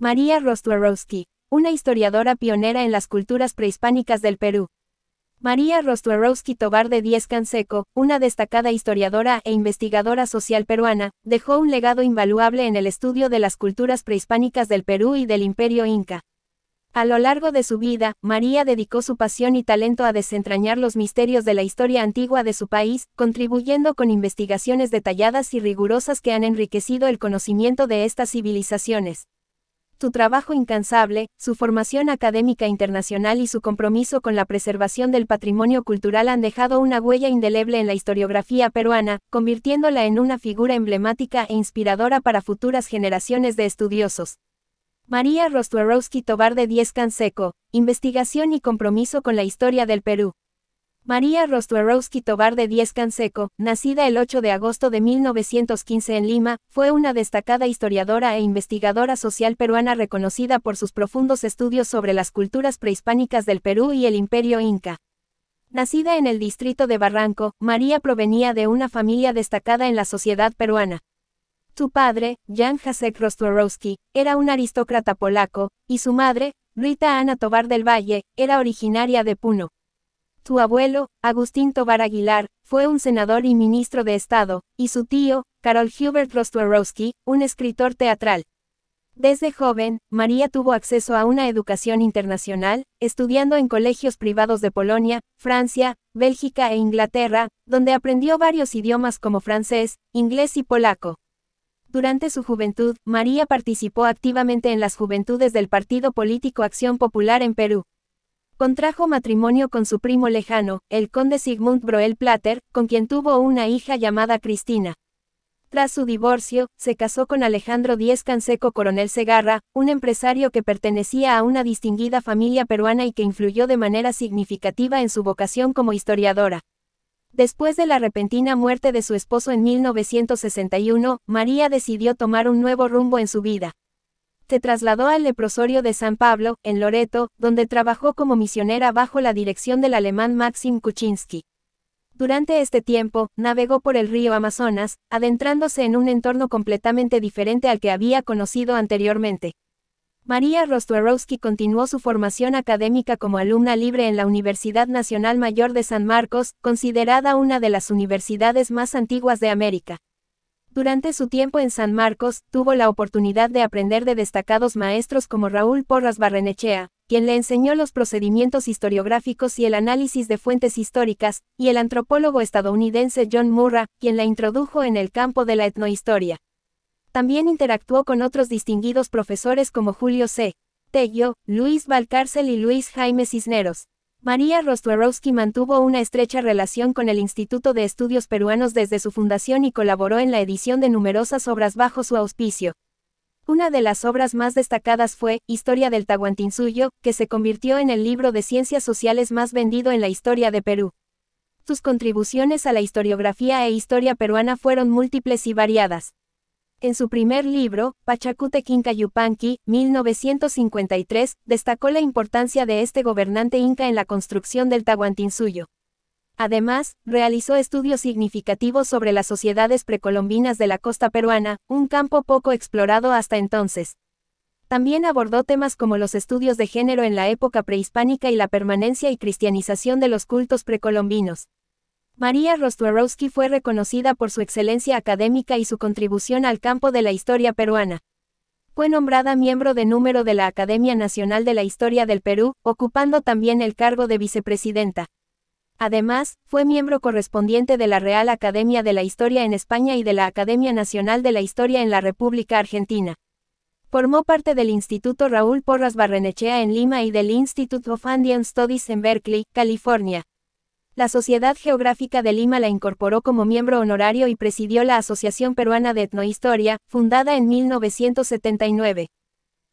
María Rostwerowski, una historiadora pionera en las culturas prehispánicas del Perú. María Rostwerowski Tobar de Diez Canseco, una destacada historiadora e investigadora social peruana, dejó un legado invaluable en el estudio de las culturas prehispánicas del Perú y del Imperio Inca. A lo largo de su vida, María dedicó su pasión y talento a desentrañar los misterios de la historia antigua de su país, contribuyendo con investigaciones detalladas y rigurosas que han enriquecido el conocimiento de estas civilizaciones. Su trabajo incansable, su formación académica internacional y su compromiso con la preservación del patrimonio cultural han dejado una huella indeleble en la historiografía peruana, convirtiéndola en una figura emblemática e inspiradora para futuras generaciones de estudiosos. María Rostwerowski Tobar de Diez Canseco, Investigación y compromiso con la historia del Perú. María Rostwerowski Tobar de Diez Canseco, nacida el 8 de agosto de 1915 en Lima, fue una destacada historiadora e investigadora social peruana reconocida por sus profundos estudios sobre las culturas prehispánicas del Perú y el Imperio Inca. Nacida en el distrito de Barranco, María provenía de una familia destacada en la sociedad peruana. Su padre, Jan Jacek Rostworowski, era un aristócrata polaco, y su madre, Rita Ana Tobar del Valle, era originaria de Puno. Su abuelo, Agustín Tobar Aguilar, fue un senador y ministro de Estado, y su tío, Karol Hubert Rostworowski, un escritor teatral. Desde joven, María tuvo acceso a una educación internacional, estudiando en colegios privados de Polonia, Francia, Bélgica e Inglaterra, donde aprendió varios idiomas como francés, inglés y polaco. Durante su juventud, María participó activamente en las juventudes del partido político Acción Popular en Perú. Contrajo matrimonio con su primo lejano, el conde Sigmund Broel Plater, con quien tuvo una hija llamada Cristina. Tras su divorcio, se casó con Alejandro Díez Canseco Coronel Segarra, un empresario que pertenecía a una distinguida familia peruana y que influyó de manera significativa en su vocación como historiadora. Después de la repentina muerte de su esposo en 1961, María decidió tomar un nuevo rumbo en su vida. Se trasladó al leprosorio de San Pablo, en Loreto, donde trabajó como misionera bajo la dirección del alemán Maxim Kuczynski. Durante este tiempo, navegó por el río Amazonas, adentrándose en un entorno completamente diferente al que había conocido anteriormente. María Rostwerowski continuó su formación académica como alumna libre en la Universidad Nacional Mayor de San Marcos, considerada una de las universidades más antiguas de América. Durante su tiempo en San Marcos, tuvo la oportunidad de aprender de destacados maestros como Raúl Porras Barrenechea, quien le enseñó los procedimientos historiográficos y el análisis de fuentes históricas, y el antropólogo estadounidense John Murra, quien la introdujo en el campo de la etnohistoria. También interactuó con otros distinguidos profesores como Julio C. Tello, Luis Valcárcel y Luis Jaime Cisneros. María Rostwerowski mantuvo una estrecha relación con el Instituto de Estudios Peruanos desde su fundación y colaboró en la edición de numerosas obras bajo su auspicio. Una de las obras más destacadas fue Historia del Tahuantinsuyo, que se convirtió en el libro de ciencias sociales más vendido en la historia de Perú. Sus contribuciones a la historiografía e historia peruana fueron múltiples y variadas. En su primer libro, Pachacute Quinca Yupanqui, 1953, destacó la importancia de este gobernante inca en la construcción del Tahuantinsuyo. Además, realizó estudios significativos sobre las sociedades precolombinas de la costa peruana, un campo poco explorado hasta entonces. También abordó temas como los estudios de género en la época prehispánica y la permanencia y cristianización de los cultos precolombinos. María Rostwerowski fue reconocida por su excelencia académica y su contribución al campo de la historia peruana. Fue nombrada miembro de número de la Academia Nacional de la Historia del Perú, ocupando también el cargo de vicepresidenta. Además, fue miembro correspondiente de la Real Academia de la Historia en España y de la Academia Nacional de la Historia en la República Argentina. Formó parte del Instituto Raúl Porras Barrenechea en Lima y del Institute of Andean Studies en Berkeley, California. La Sociedad Geográfica de Lima la incorporó como miembro honorario y presidió la Asociación Peruana de Etnohistoria, fundada en 1979.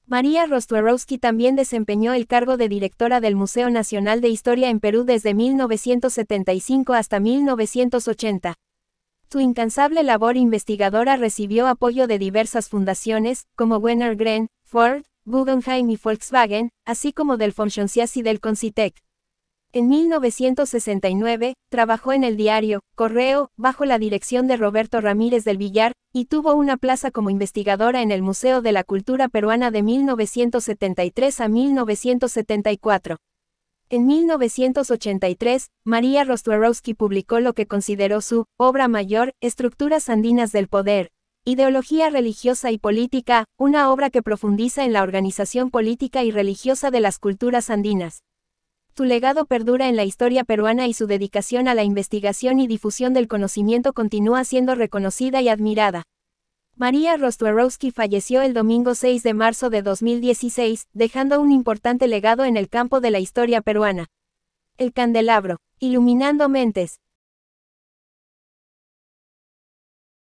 María Rostwerowski también desempeñó el cargo de directora del Museo Nacional de Historia en Perú desde 1975 hasta 1980. Su incansable labor investigadora recibió apoyo de diversas fundaciones, como Wenner Gren, Ford, Guggenheim y Volkswagen, así como del Fondsciences y del Concitec. En 1969, trabajó en el diario Correo, bajo la dirección de Roberto Ramírez del Villar, y tuvo una plaza como investigadora en el Museo de la Cultura Peruana de 1973 a 1974. En 1983, María Rostwerowski publicó lo que consideró su obra mayor, Estructuras Andinas del Poder, Ideología Religiosa y Política, una obra que profundiza en la organización política y religiosa de las culturas andinas. Tu legado perdura en la historia peruana y su dedicación a la investigación y difusión del conocimiento continúa siendo reconocida y admirada. María Rostwerowski falleció el domingo 6 de marzo de 2016, dejando un importante legado en el campo de la historia peruana. El candelabro, iluminando mentes.